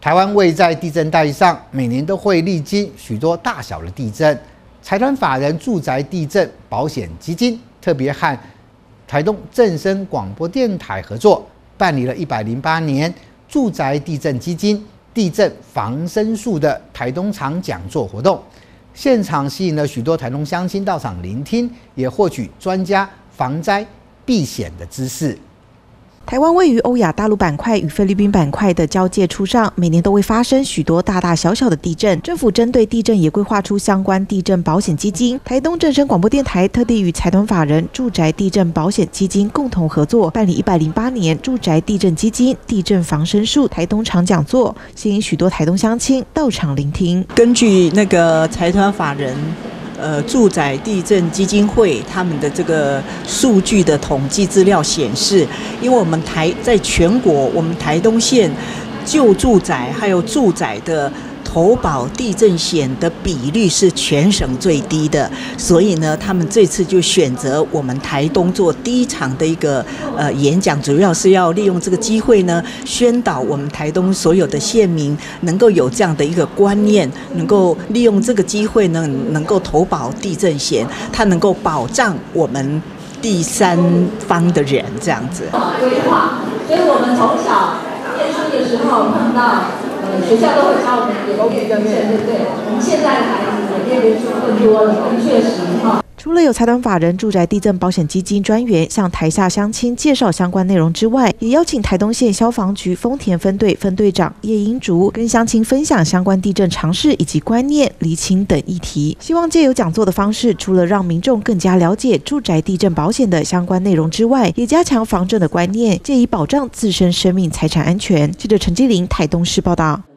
台湾位在地震带上，每年都会历经许多大小的地震。财团法人住宅地震保险基金特别和台东正声广播电台合作，办理了一百零八年住宅地震基金地震防身术的台东场讲座活动，现场吸引了许多台东乡亲到场聆听，也获取专家防灾避险的知识。台湾位于欧亚大陆板块与菲律宾板块的交界处上，每年都会发生许多大大小小的地震。政府针对地震也规划出相关地震保险基金。台东正声广播电台特地与财团法人住宅地震保险基金共同合作，办理一百零八年住宅地震基金地震防身术台东场讲座，吸引许多台东乡亲到场聆听。根据那个财团法人。呃，住宅地震基金会他们的这个数据的统计资料显示，因为我们台在全国，我们台东县旧住宅还有住宅的。投保地震险的比率是全省最低的，所以呢，他们这次就选择我们台东做第一场的一个呃演讲，主要是要利用这个机会呢，宣导我们台东所有的县民能够有这样的一个观念，能够利用这个机会呢，能够投保地震险，它能够保障我们第三方的人这样子。规划，所以我们从小念书的时候碰到。学校都会教我们点地震，对不对？我们现在的孩子也变得更多了，更确实哈。除了有财团法人住宅地震保险基金专员向台下乡亲介绍相关内容之外，也邀请台东县消防局丰田分队分队长叶英竹跟乡亲分享相关地震常识以及观念、厘清等议题。希望借由讲座的方式，除了让民众更加了解住宅地震保险的相关内容之外，也加强防震的观念，借以保障自身生命财产安全。记者陈继玲台东市报道。